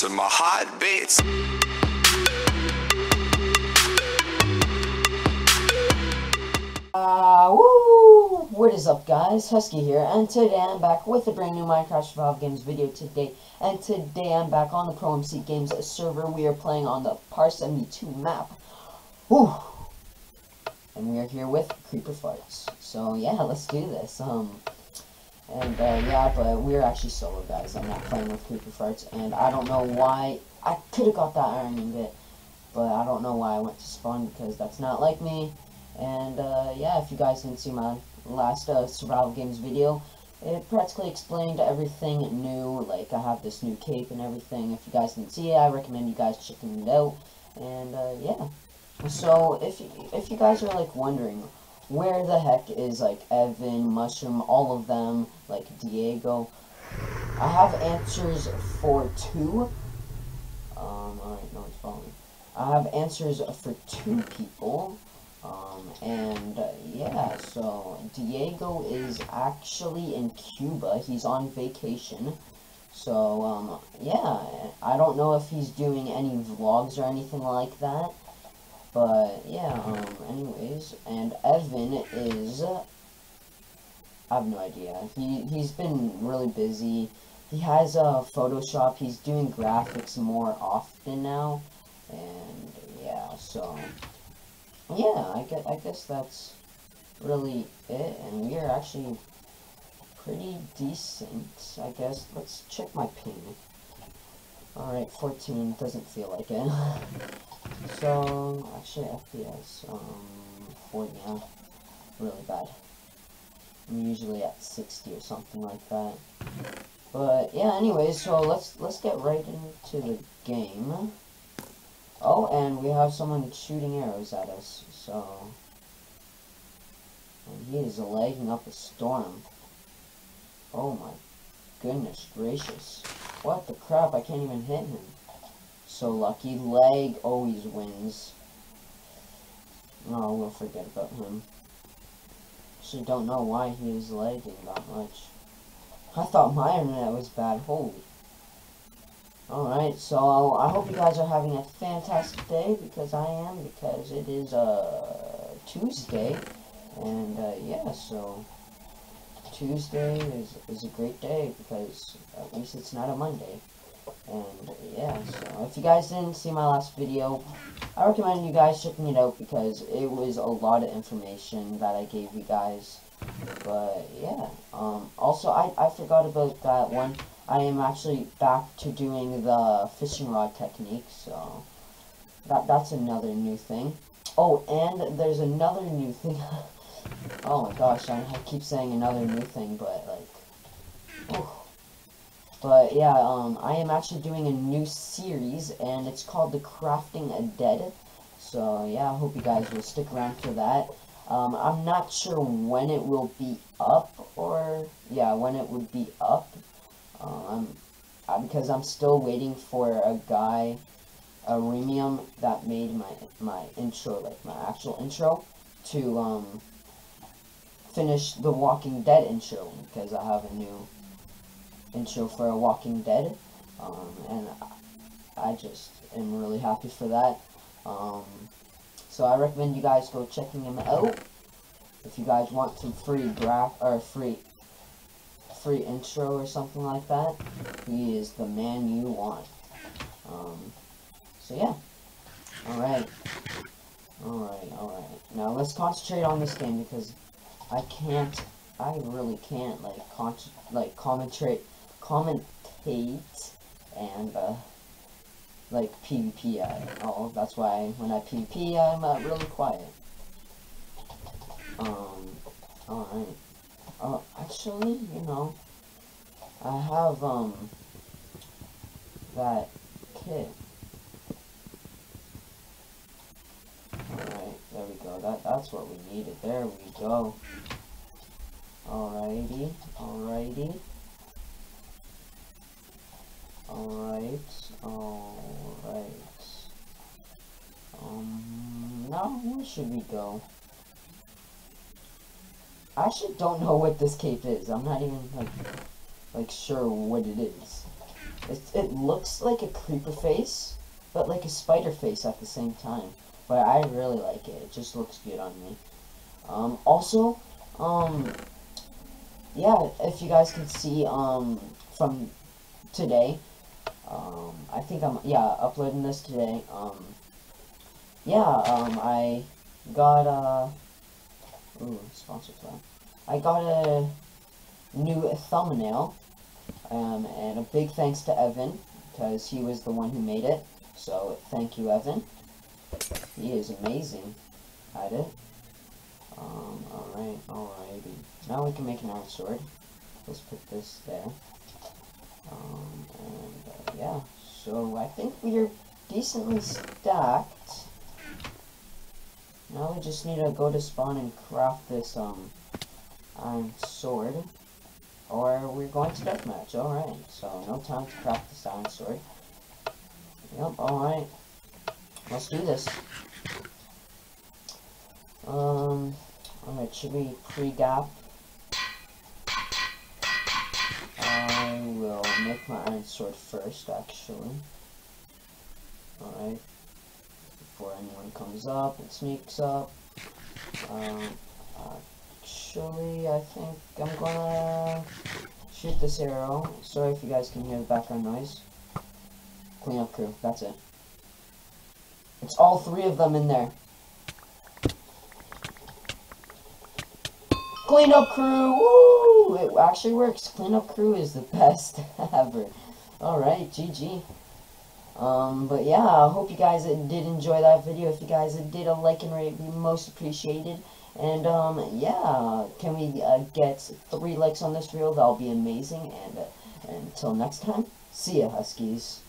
to my heartbeats. Uh, woo! What is up guys, Husky here, and today I'm back with a brand new Minecraft Survival Games video today, and today I'm back on the Pro MC Games server, we are playing on the Par 72 map. Woo! And we are here with Creeper Farts. So yeah, let's do this, um, and uh, yeah, but we're actually solo guys, I'm not playing with Creeper Farts, and I don't know why, I could've got that iron ingot, but I don't know why I went to spawn, because that's not like me. And, uh, yeah, if you guys didn't see my last, uh, survival games video, it practically explained everything new, like, I have this new cape and everything. If you guys didn't see it, I recommend you guys checking it out. And, uh, yeah. So, if, if you guys are, like, wondering, where the heck is, like, Evan, Mushroom, all of them, like, Diego, I have answers for two. Um, alright, no one's following. I have answers for two people. Um, and uh, yeah, so Diego is actually in Cuba. He's on vacation. So, um, yeah, I don't know if he's doing any vlogs or anything like that. But, yeah, um, anyways, and Evan is, I have no idea. He, he's been really busy. He has, uh, Photoshop. He's doing graphics more often now. And, yeah, so yeah, I guess, I guess that's really it, and we are actually pretty decent, I guess. Let's check my ping. Alright, 14 doesn't feel like it. so, actually, FPS, um, 40, yeah, really bad. I'm usually at 60 or something like that. But, yeah, anyways, so let's, let's get right into the game. Oh, and we have someone shooting arrows at us, so... And he is lagging up a storm. Oh my goodness gracious. What the crap, I can't even hit him. So lucky, leg always wins. No, we'll forget about him. Actually don't know why he is lagging that much. I thought my internet was bad, holy Alright, so I hope you guys are having a fantastic day, because I am, because it is, uh, Tuesday, and, uh, yeah, so, Tuesday is, is a great day, because at least it's not a Monday, and, yeah, so, if you guys didn't see my last video, I recommend you guys checking it out, because it was a lot of information that I gave you guys, but, yeah, um, also, I, I forgot about that one, I am actually back to doing the fishing rod technique, so that that's another new thing. Oh, and there's another new thing. oh my gosh, I, I, keep saying another new thing, but like, but yeah, um, I am actually doing a new series, and it's called the Crafting a Dead. So yeah, I hope you guys will stick around for that. Um, I'm not sure when it will be up, or yeah, when it would be up. Um, because I'm still waiting for a guy, a Remium, that made my my intro, like my actual intro, to um, finish the Walking Dead intro because I have a new intro for a Walking Dead, um, and I just am really happy for that. Um, so I recommend you guys go checking him out. If you guys want some free graph or free free intro or something like that, he is the man you want. Um, so yeah. Alright. Alright, alright. Now let's concentrate on this game because I can't, I really can't, like, con like, commentate, commentate, and, uh, like, PvP. I, oh, that's why when I PvP, I'm, uh, really quiet. Um, alright. Uh, actually, you know, I have, um, that kit. Alright, there we go. That, that's what we needed. There we go. Alrighty, alrighty. Alright. Um, now where should we go? I actually don't know what this cape is. I'm not even, like, like sure what it is. It, it looks like a creeper face, but like a spider face at the same time. But I really like it. It just looks good on me. Um, also, um, yeah, if you guys can see, um, from today, um, I think I'm, yeah, uploading this today, um, yeah, um, I got, uh, ooh, sponsor plan. I got a new thumbnail, um, and a big thanks to Evan, because he was the one who made it, so thank you, Evan. He is amazing at it. Um, alright, alrighty. Now we can make an iron sword. Let's put this there. Um, yeah. So, I think we are decently stacked. Now we just need to go to spawn and craft this, um, iron sword. Or we're going to deathmatch, alright. So, no time to craft this iron sword. Yep, alright. Let's do this. Um, alright, should we pre-gap? Make my iron sword first, actually. Alright. Before anyone comes up and sneaks up. Um, actually, I think I'm gonna shoot this arrow. Sorry if you guys can hear the background noise. Clean up crew, that's it. It's all three of them in there. Clean up crew! Woo! It actually works. Cleanup crew is the best ever. Alright, GG. Um, but yeah, I hope you guys did enjoy that video. If you guys did, a like and rate would be most appreciated. And, um, yeah, can we uh, get three likes on this reel? That'll be amazing. And uh, until next time, see ya, Huskies.